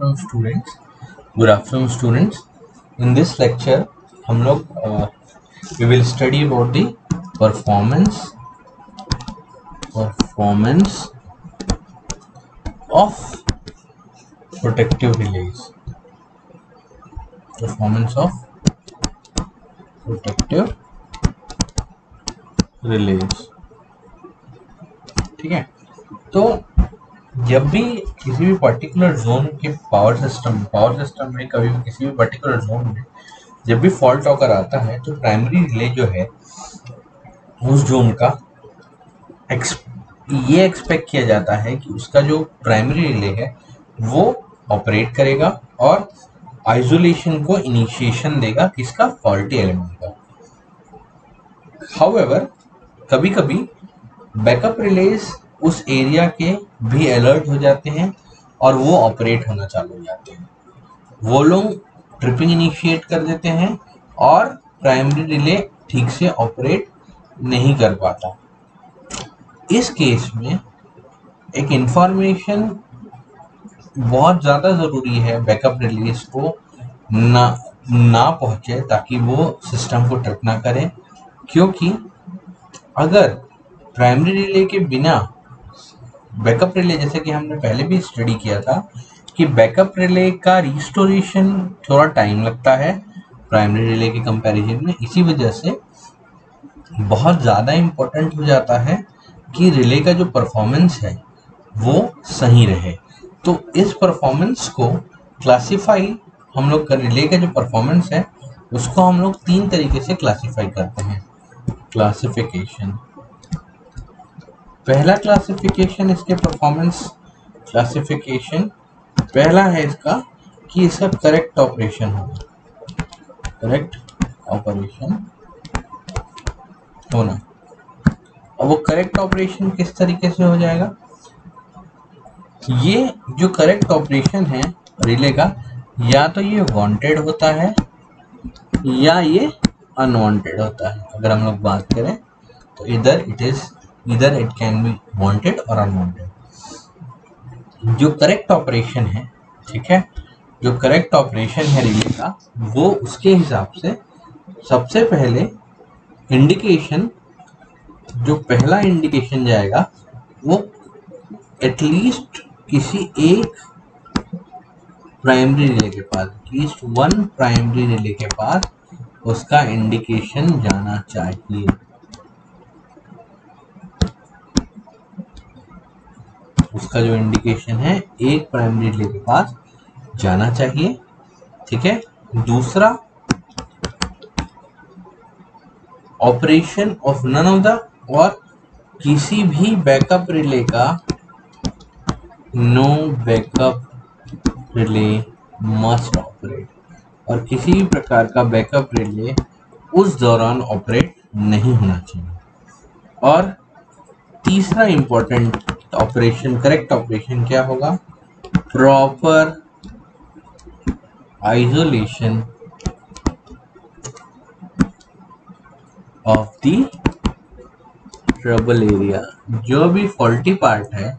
afternoon students good afternoon students in this lecture हम लोग uh, we will study about the performance performance of protective relays performance of protective relays ठीक है तो जब भी किसी भी पर्टिकुलर जोन के पावर सिस्टम पावर सिस्टम में कभी भी किसी भी पर्टिकुलर जोन में जब भी फॉल्ट ऑकर आता है तो प्राइमरी रिले जो है, उस जोन का एक्स ये एक्सपेक्ट किया जाता है कि उसका जो प्राइमरी रिले है, वो ऑपरेट करेगा और आइसोलेशन को इनिशिएशन देगा, किसका? फॉल्टी एलिमेंट का। हाउएवर कभी कभी बैकअप रिलेज उस एरिया के भी अलर्ट हो जाते हैं और वो ऑपरेट होना चालू हो जाते हैं। वो लोग ट्रिपिंग इनिशिएट कर देते हैं और प्राइमरी रिले ठीक से ऑपरेट नहीं कर पाता। इस केस में एक इंफॉर्मेशन बहुत ज़्यादा ज़रूरी है बैकअप रिलीज़ को ना ना पहुँचे ताकि वो सिस्टम को ट्रिप ना करे। क्योंकि अगर प्राइमरी रिले के बिना बैकअप रिले, जैसे कि हमने पहले भी स्टडी किया था कि बैकअप रिले का रिस्टोरेशन थोड़ा टाइम लगता है प्राइमरी रिले के कंपैरिजन में। इसी वजह से बहुत ज़्यादा इम्पोर्टेंट हो जाता है कि रिले का जो परफॉर्मेंस है, वो सही रहे। तो इस परफॉर्मेंस को क्लासिफाई हम लोग कर, रिले का जो परफॉर्मेंस है, उसको हम लोग तीन तरीके से क्लासिफाई करते हैं। क्लासिफिकेशन पहला क्लासिफिकेशन इसके परफॉर्मेंस क्लासिफिकेशन पहला है इसका कि इसका करेक्ट ऑपरेशन होगा। करेक्ट ऑपरेशन होना। और वो करेक्ट ऑपरेशन किस तरीके से हो जाएगा? ये जो करेक्ट ऑपरेशन है रिले का या तो ये वांटेड होता है, या ये अनवांटेड होता है। अगर हम लोग बात करें तो इधर इट इज़ इधर इट कैन बी वांटेड और अनवांटेड जो करेक्ट ऑपरेशन है, ठीक है? जो करेक्ट ऑपरेशन है रिले का, वो उसके हिसाब से सबसे पहले इंडिकेशन जो पहला इंडिकेशन जाएगा, वो एटलीस्ट किसी एक प्राइमरी रिले के पास at least one primary relay के पास उसका इंडिकेशन जाना चाहिए। उसका जो इंडिकेशन है, एक प्राइमरी रिले के पास जाना चाहिए, ठीक है? दूसरा operation of none of the और किसी भी बैकअप रिले का no backup relay must operate और किसी भी प्रकार का बैकअप रिले उस दौरान ऑपरेट नहीं होना चाहिए। और तीसरा इंपॉर्टेंट ऑपरेशन करेक्ट ऑपरेशन क्या होगा? Proper isolation of the trouble area जो भी फॉल्टी पार्ट है,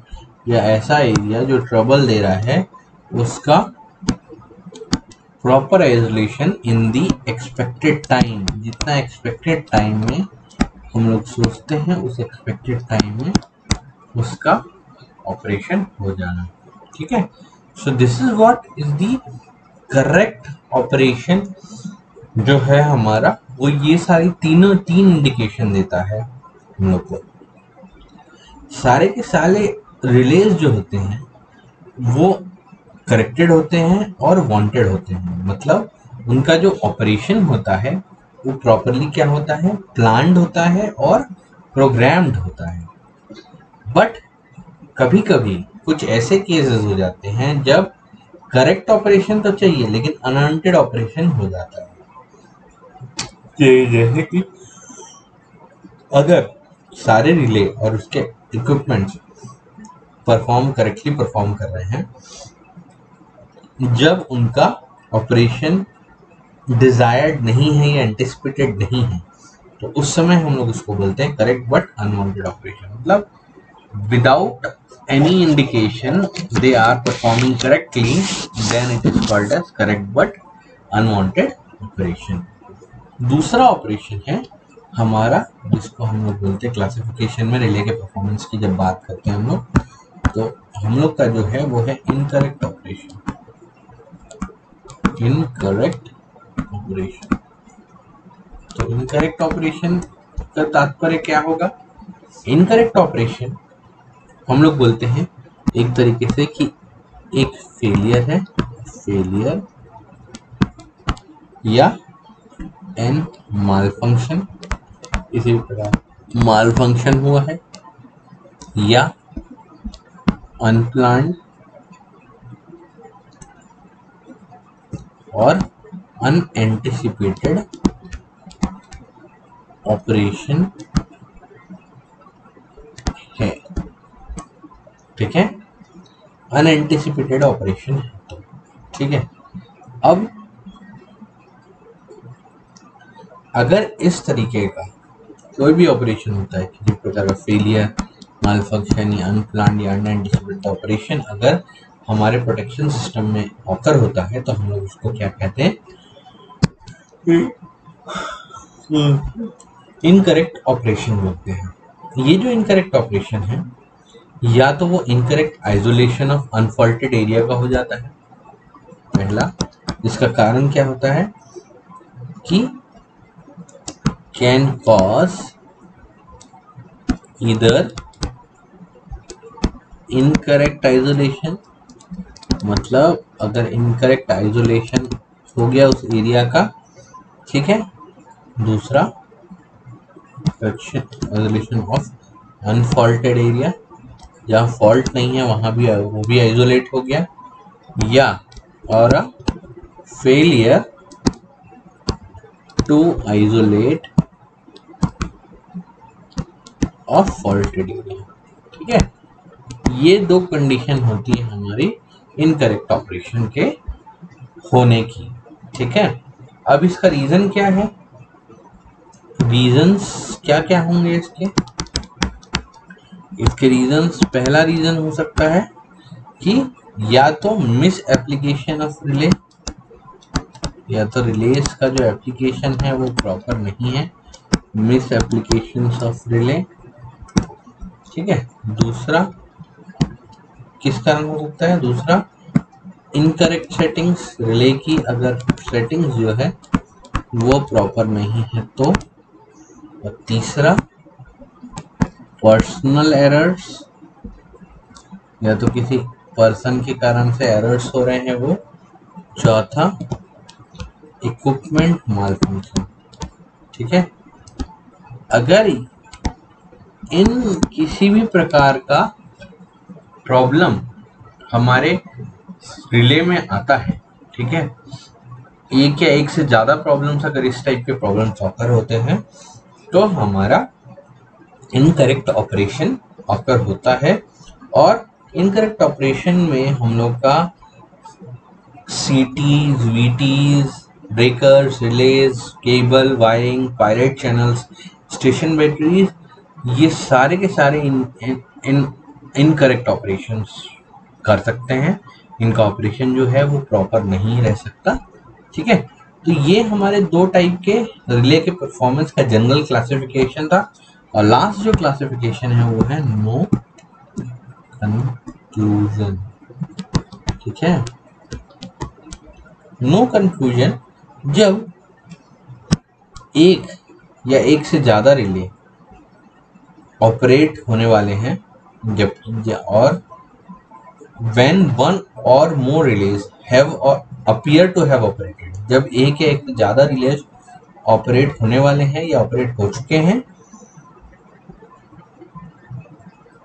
या ऐसा एरिया जो ट्रबल दे रहा है, उसका proper isolation in the expected time जितना एक्सपेक्टेड टाइम में हम लोग सोचते हैं, उस एक्सपेक्टेड टाइम में उसका ऑपरेशन हो जाना। ठीक है? So this is what is the correct operation जो है हमारा, वो ये सारी तीनों तीन इंडिकेशन देता है हम लोग को। सारे के सारे रिलेज जो होते हैं, वो करेक्टेड होते हैं और वांटेड होते हैं। मतलब उनका जो ऑपरेशन होता है, वो प्रॉपरली क्या होता है? प्लान्ड होता है और प्रोग्राम्ड होता है। बट कभी कभी कुछ ऐसे केसेस हो जाते हैं जब करेक्ट ऑपरेशन तो चाहिए, लेकिन अनवांटेड ऑपरेशन हो जाता है। जैसे कि अगर सारे रिले और उसके इक्विपमेंट्स परफॉर्म करेक्टली परफॉर्म कर रहे हैं, जब उनका ऑपरेशन डिजायर्ड नहीं है या एंटिसिपेटेड नहीं है तो उस समय हम लोग उसको बोलते हैं करेक्ट बट अनवांटेड ऑपरेशन मतलब without any indication, they are performing correctly, then it is called as correct but unwanted operation. दूसरा ऑपरेशन है, हमारा, जिसको हम लोग बोलते हैं क्लासिफिकेशन में रिले के परफॉर्मेंस की जब बात करते हैं हम लोग तो हम लोग का जो है, वो है इनकरेक्ट ऑपरेशन इनकरेक्ट ऑपरेशन तो इनकरेक्ट ऑपरेशन का तात्पर्य क्या होगा? इनकरेक्ट ऑपरेशन हम लोग बोलते हैं एक तरीके से कि एक फेलियर है फेलियर या एन माल फ़ंक्शन इसी प्रकार माल फ़ंक्शन हुआ है या अनप्लान और अनएंटिसिपेटेड ऑपरेशन है। ठीक है? अनएंटिसिपेटेड ऑपरेशन है। तो ठीक है? अब अगर इस तरीके का कोई भी ऑपरेशन होता है किसी प्रकार का फेलियर माल फ़ंक्शन या अनप्लान या अनएंटिसिपेटेड ऑपरेशन अगर हमारे प्रोटेक्शन सिस्टम में ऑकर होता है तो हम लोग उसको क्या कहते हैं? इनकरेक्ट ऑपरेशन बोलते हैं। ये जो इनकरेक्ट ऑपरेशन है या तो वो incorrect isolation of unfaulted area का हो जाता है। पहला जिसका कारण क्या होता है? कि कैन कॉज इधर इनकरेक्ट आइसोलेशन मतलब अगर इनकरेक्ट आइसोलेशन हो गया उस एरिया का, ठीक है? दूसरा आइसोलेशन ऑफ़ अनफॉल्टेड एरिया जहाँ फॉल्ट नहीं है, वहाँ भी, वो भी आइसोलेट हो गया। या, और failure to isolate of faulted area ठीक है? ये दो कंडीशन होती है हमारी इनकरेक्ट ऑपरेशन के होने की। ठीक है? अब इसका रीजन क्या है? रीजंस क्या क्या होंगे इसके? इसके रीजंस पहला रीजन हो सकता है कि या तो मिस एप्लीकेशन ऑफ़ रिले या तो रिलेस का जो एप्लीकेशन है वो प्रॉपर नहीं है मिस एप्लीकेशन ऑफ़ रिले ठीक है? दूसरा, किस कारण हो सकता है? दूसरा इनकरेक्ट सेटिंग्स रिले की अगर सेटिंग्स जो है, वो प्रॉपर नहीं है तो और तीसरा पर्सनल एरर्स या तो किसी पर्सन के कारण से एरर्स हो रहे हैं वो? चौथा इक्विपमेंट माल फ़ंक्शन ठीक है? अगर इन किसी भी प्रकार का प्रॉब्लम हमारे रिले में आता है, ठीक है? एक या एक से ज़्यादा प्रॉब्लम्स अगर इस टाइप के प्रॉब्लम्स ऑकर होते हैं तो हमारा इनकरेक्ट ऑपरेशन ऑकर होता है और इनकरेक्ट ऑपरेशन में हम लोग का C Ts V Ts breakers relays cable wiring pilot channels station batteries ये सारे के सारे इन इन इनकरेक्ट ऑपरेशंस कर सकते हैं। इनका ऑपरेशन जो है वो प्रॉपर नहीं रह सकता। ठीक है? तो ये हमारे दो टाइप के रिले के परफॉर्मेंस का जनरल क्लासिफिकेशन था। और लास्ट जो क्लासिफिकेशन है, वो है नो कंक्लूजन ठीक है? नो कंक्लूजन जब एक या एक से ज़्यादा रिले ऑपरेट होने वाले हैं, जब और one or more relays have or appear to have operated. जब एक या एक से ज़्यादा रिलेज ऑपरेट होने वाले हैं या ऑपरेट हो चुके हैं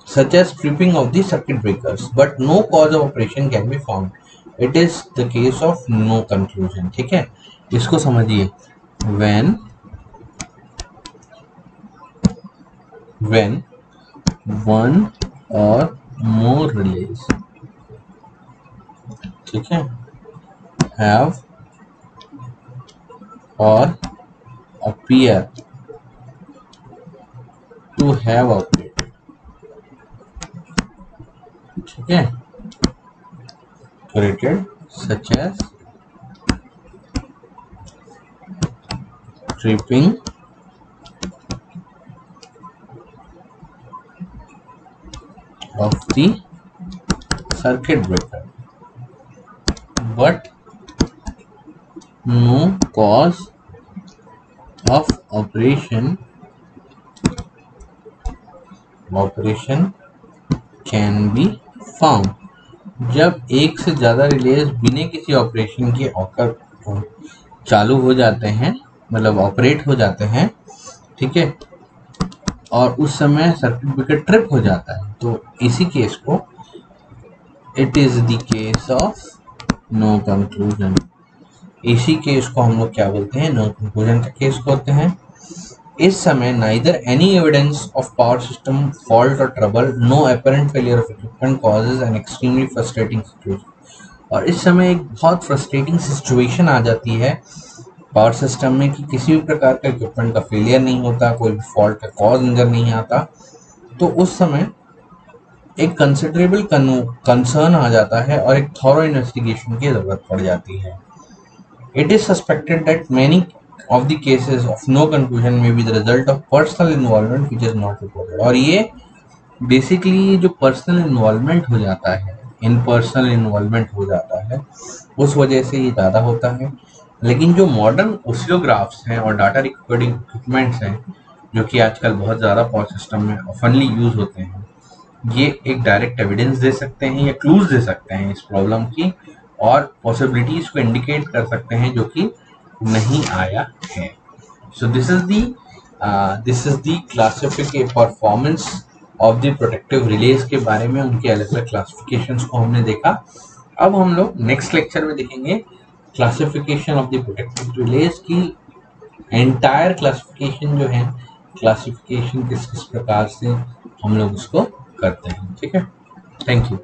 such as tripping of the circuit breakers but no cause of operation can be found it is the case of no conclusion ठीक है इसको समझिए when when one or more relays ठीक है हैव और appear to have operated ठीक है rated such as tripping of the circuit breaker but no cause of operation operation can be found, जब एक से ज़्यादा रिलेज बिना किसी ऑपरेशन के ऑकर चालू हो जाते हैं मतलब ऑपरेट हो जाते हैं, ठीक है? और उस समय सर्किट ब्रेकर ट्रिप हो जाता है। तो इसी केस को it is the case of no conclusion इसी केस को हम लोग क्या बोलते हैं? नो कंक्लूजन का केस बोलते हैं। इस समय neither any evidence of power system fault और trouble no apparent failure of equipment causes an extremely frustrating situation और इस समय एक बहुत फ्रस्ट्रेटिंग सिचुएशन आ जाती है पावर सिस्टम में कि किसी भी प्रकार का इक्विपमेंट का फेलियर नहीं होता, कोई भी फॉल्ट का कॉज नज़र नहीं आता तो उस समय एक कंसिडरेबल कंसर्न आ जाता है और एक थॉरो इन्वेस्टिगेशन की ज़रूरत पड़ जाती है। It is suspected that many of the cases of no conclusion may be the result of personal involvement which is not reported. और ये बेसिकली जो पर्सनल इन्वॉल्वमेंट हो जाता है इन पर्सनल इन्वॉल्वमेंट हो जाता है, उस वजह से ये ज़्यादा होता है। लेकिन जो मॉडर्न ओसिलोग्राफ्स हैं और डाटा रिकॉर्डिंग इक्विपमेंट्स हैं, जो कि आजकल बहुत ज़्यादा पावर सिस्टम में ऑफनली यूज़ होते हैं, ये एक डायरेक्ट एविडेंस दे सकते हैं या क्लूज दे सकते हैं इस प्रॉब्लम की और पॉसिबिलिटीज को इंडिकेट कर सकते हैं जो कि नहीं आया है। So this is the this is the क्लासिफिक performance of the protective relays के बारे में, उनके अलग अलग क्लासिफिकेशंस को हमने देखा। अब हम लोग नेक्स्ट लेक्चर में देखेंगे classification of the protective relays की एंटायर क्लासिफिकेशन जो है क्लासिफिकेशन किस किस प्रकार से हम लोग उसको करते हैं। ठीक है? Thank you